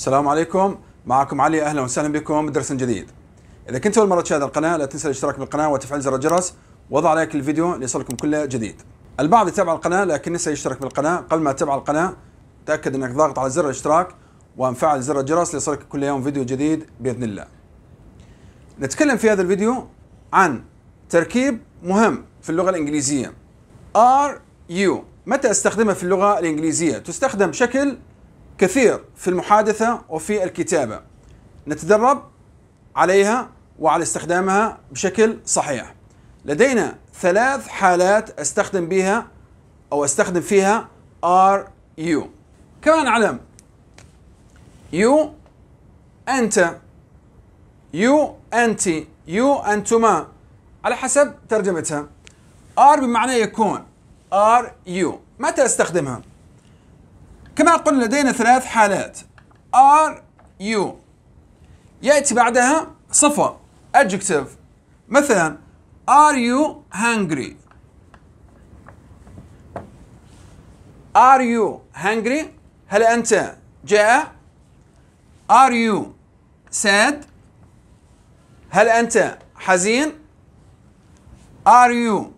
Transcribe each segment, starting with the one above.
السلام عليكم معكم علي أهلا وسهلا بكم بدرس جديد. إذا كنت أول مرة تشاهد القناة لا تنسى الاشتراك بالقناة وتفعيل زر الجرس وضع لايك للفيديو ليصلكم كل جديد. البعض يتابع القناة لكن نسى يشترك بالقناة قبل ما تتابع القناة تأكد أنك ضاغط على زر الاشتراك ومفعل زر الجرس ليصلك كل يوم فيديو جديد بإذن الله. نتكلم في هذا الفيديو عن تركيب مهم في اللغة الإنجليزية. are you متى استخدمها في اللغة الإنجليزية؟ تستخدم بشكل كثير في المحادثة وفي الكتابة. نتدرب عليها وعلى استخدامها بشكل صحيح. لدينا ثلاث حالات أستخدم بها أو أستخدم فيها are you. كما نعلم you أنت you أنت you أنتما على حسب ترجمتها are بمعنى يكون are you متى أستخدمها كما قلنا لدينا ثلاث حالات. Are you يأتي بعدها صفة adjective. مثلا are you hungry? Are you hungry? هل أنت جائع؟ Are you sad? هل أنت حزين؟ Are you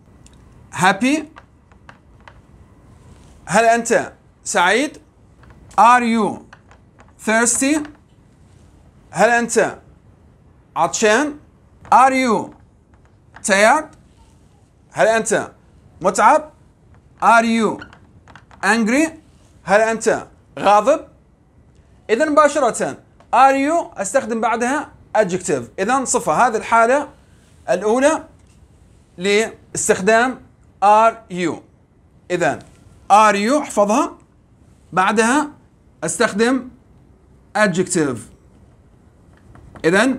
happy? هل أنت سعيد؟ Are you thirsty? هل أنت عطشان؟ Are you tired? هل أنت متعب؟ Are you angry? هل أنت غاضب؟ إذا مباشرة are you أستخدم بعدها adjective. إذا صفة هذه الحالة الأولى لاستخدام are you. إذا are you احفظها. بعدها أستخدم adjective. إذا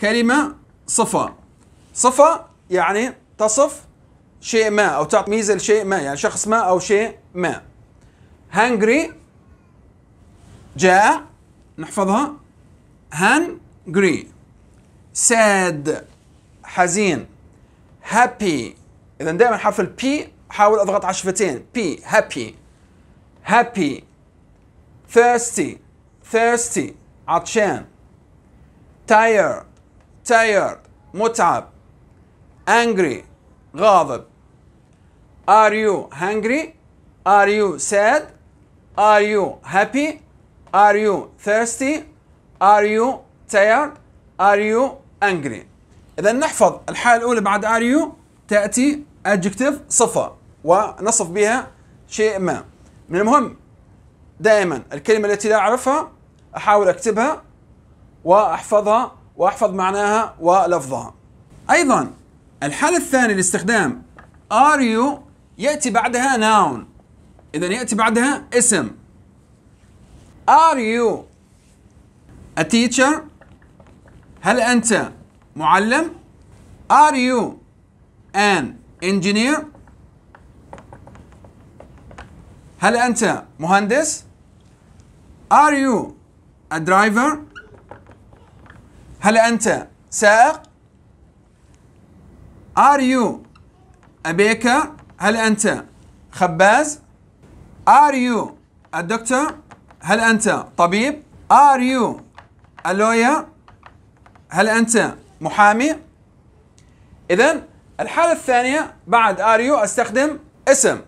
كلمة صفة صفة يعني تصف شيء ما أو تعطي ميزة لشيء ما يعني شخص ما أو شيء ما. hungry جاء نحفظها. hungry sad حزين. happy. اذا دائما حرف البي حاول أضغط على الشفتين بي happy. happy thirsty thirsty عطشان tired tired متعب angry غاضب are you hungry are you sad are you happy are you thirsty are you tired are you angry اذا نحفظ الحاله الاولى بعد are you تاتي adjective صفه ونصف بها شيء ما من المهم دائما. الكلمة التي لا أعرفها أحاول أكتبها وأحفظها وأحفظ معناها ولفظها. أيضا الحاله الثانية لاستخدام are you يأتي بعدها noun. اذا يأتي بعدها اسم. Are you a teacher هل أنت معلم؟ Are you an engineer هل أنت مهندس؟ Are you a driver هل انت سائق are you a baker هل انت خباز are you a doctor هل انت طبيب are you a lawyer هل انت محامي اذا الحاله الثانية بعد are you استخدم اسم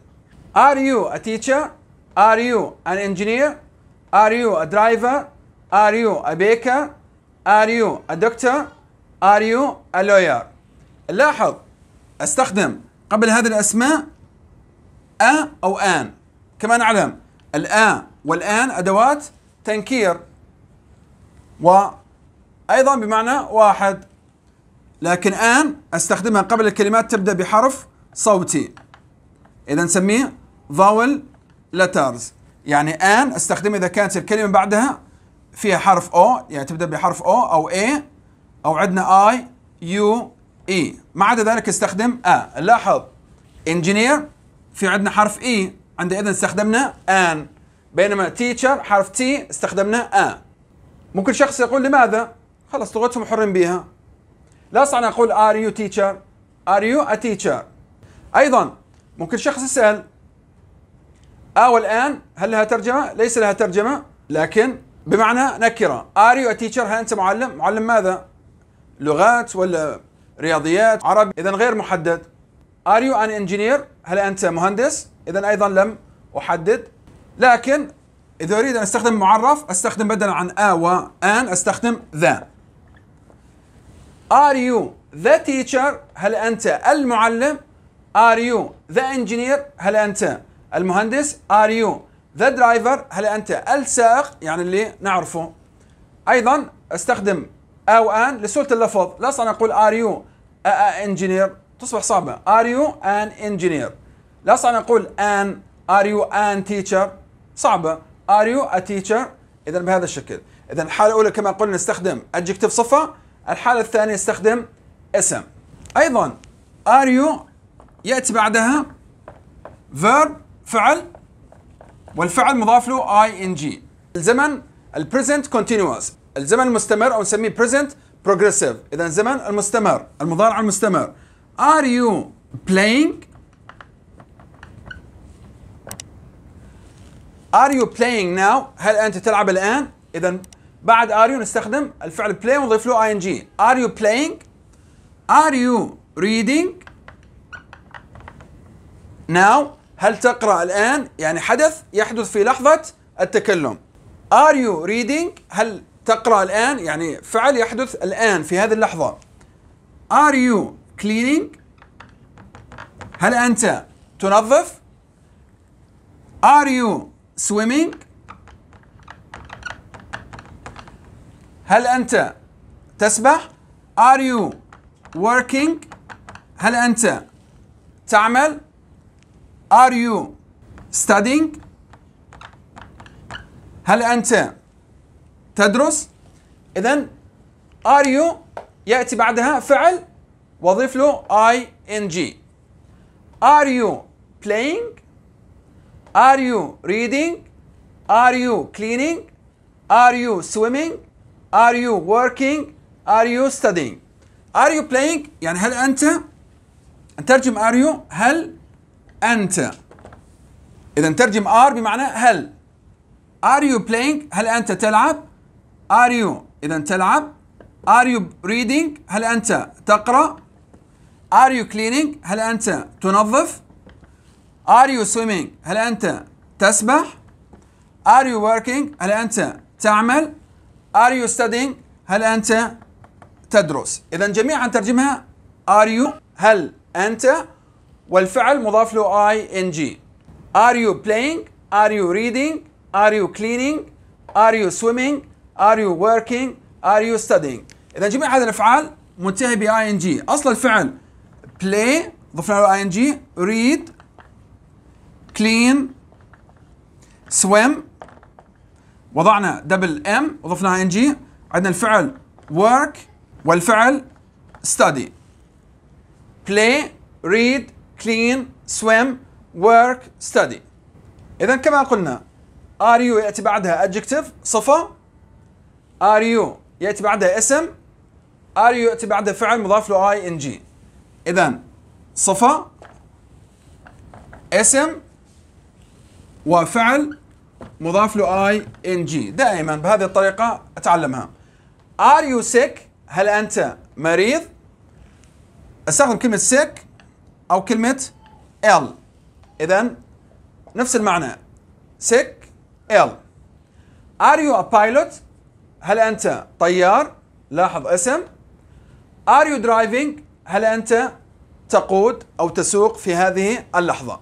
are you a teacher are you an engineer are you a driver? Are you a baker? Are you a doctor? Are you a lawyer? لاحظ أستخدم قبل هذه الأسماء أ أو آن. كما نعلم الآ والآن أدوات تنكير. وأيضا بمعنى واحد. لكن an أستخدمها قبل الكلمات تبدأ بحرف صوتي. إذا نسميه vowel letters. يعني an أستخدمها إذا كانت الكلمة بعدها فيها حرف O يعني تبدأ بحرف O أو A أو عندنا I U E. ما عدا ذلك استخدم a لاحظ engineer في عندنا حرف E عندنا استخدمنا an بينما teacher حرف T استخدمنا a ممكن شخص يقول لماذا؟ خلاص لغتهم حرين بها لا صح نقول are you teacher are you a teacher أيضا ممكن شخص يسأل. a و an هل لها ترجمة؟ ليس لها ترجمة لكن بمعنى نكرة. Are you a teacher هل أنت معلم؟ معلم ماذا؟ لغات ولا رياضيات؟ عربي؟ إذا غير محدد. Are you an engineer هل أنت مهندس؟ إذا أيضا لم أحدد. لكن إذا أريد أن أستخدم معرف أستخدم بدلا عن a و an أستخدم ذا Are you the teacher هل أنت المعلم؟ Are you the engineer هل أنت المهندس Are you the driver هل أنت السائق يعني اللي نعرفه. أيضا أستخدم أو أن لسهولة اللفظ. لا Are you a, a engineer تصبح صعبة. Are you an engineer لا أن أقول an. Are you an teacher صعبة. Are you a teacher إذا بهذا الشكل. إذا الحالة الأولى كما قلنا نستخدم adjective صفة. الحالة الثانية نستخدم اسم. أيضا are you يأتي بعدها. Verb. فعل والفعل مضاف له ing. الزمن البريزنت continuous. الزمن المستمر أو نسميه present progressive. إذا الزمن المستمر المضارع المستمر. Are you playing? Are you playing now? هل أنت تلعب الآن؟ إذا بعد are you نستخدم الفعل play ونضيف له ing. Are you playing? Are you reading? Now هل تقرأ الآن؟ يعني حدث يحدث في لحظة التكلم. Are you reading هل تقرأ الآن؟ يعني فعل يحدث الآن في هذه اللحظة. Are you cleaning هل أنت تنظف؟ Are you swimming هل أنت تسبح؟ Are you working هل أنت تعمل؟ Are you studying هل أنت تدرس إذا are you يأتي بعدها فعل وضيف له ing are you playing are you reading are you cleaning are you swimming are you working are you studying are you playing يعني هل أنت نترجم are you هل أنت. إذا نترجم are بمعنى هل. Are you playing? هل أنت تلعب؟ Are you. إذا تلعب. Are you reading? هل أنت تقرأ؟ Are you cleaning? هل أنت تنظف؟ Are you swimming? هل أنت تسبح؟ Are you working? هل أنت تعمل؟ Are you studying? هل أنت تدرس؟ إذا جميعا ترجمها. Are you. هل أنت والفعل مضاف له ing are you playing are you reading are you cleaning are you swimming are you working are you studying إذا جميع هذه الأفعال منتهي ب ing أصل الفعل play ضفنا له ing read clean swim وضعنا double M ing عندنا الفعل work والفعل study play read clean swim work study. إذا كما قلنا are you يأتي بعدها adjective صفة. Are you يأتي بعدها اسم. Are you يأتي بعدها فعل مضاف له جي إذا صفة اسم وفعل مضاف له جي دائما بهذه الطريقة أتعلمها. are you sick هل أنت مريض؟ أستخدم كلمة sick أو كلمة ill اذا نفس المعنى. sick ill are you a pilot هل أنت طيار؟ لاحظ اسم. are you driving هل أنت تقود أو تسوق في هذه اللحظة؟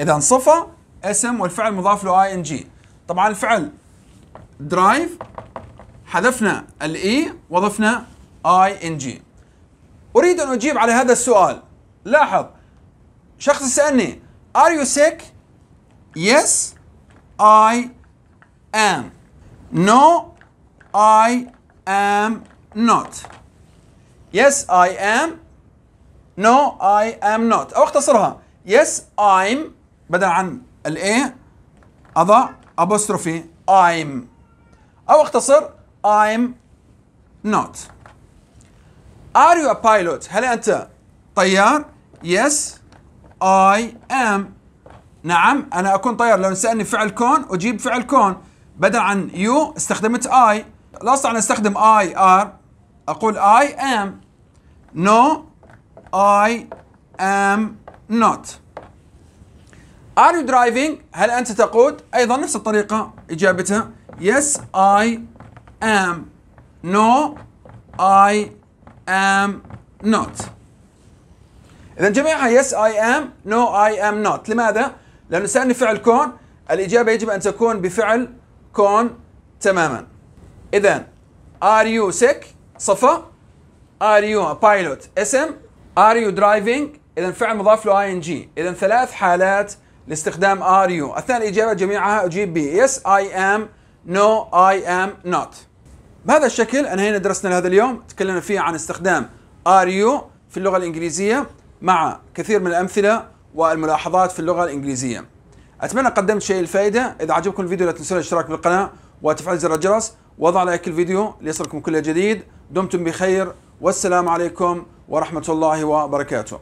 اذا صفة اسم والفعل مضاف له ing طبعا الفعل drive حذفنا ال e وضفنا ing أريد أن أجيب على هذا السؤال. لاحظ. شخص يسألني Are you sick Yes I am No I am not Yes I am No I am not أو اختصرها. Yes I'm بدل عن ال a أضع apostrophe I'm. أو اختصر I'm not. Are you a pilot؟ هل أنت طيار؟ Yes I am. نعم أنا أكون طيار. لو سألني فعل كون أجيب فعل كون. بدل عن you استخدمت I لا أستطيع أن أستخدم I are أقول I am No I am not Are you driving؟ هل أنت تقود؟ أيضا نفس الطريقة إجابتها. Yes I am. No I am not. إذا جميعها Yes I am No I am not. لماذا؟ لأنه سألني فعل كون. الإجابة يجب أن تكون بفعل كون تماما. Are you sick؟ صفة Are you a pilot؟ اسم Are you driving؟ إذا فعل مضاف له ing إذا ثلاث حالات لاستخدام are you اثناء الاجابه جميعها أجيب ب Yes I am No I am not بهذا الشكل أنهينا درسنا لهذا اليوم. تكلمنا فيه عن استخدام are you في اللغة الإنجليزية. مع كثير من الأمثلة والملاحظات في اللغة الإنجليزية. أتمنى قدمت شيء الفائدة. إذا عجبكم الفيديو لا تنسون الاشتراك بالقناه وتفعيل زر الجرس وضع لايك الفيديو ليصلكم كل جديد. دمتم بخير. والسلام عليكم ورحمة الله وبركاته.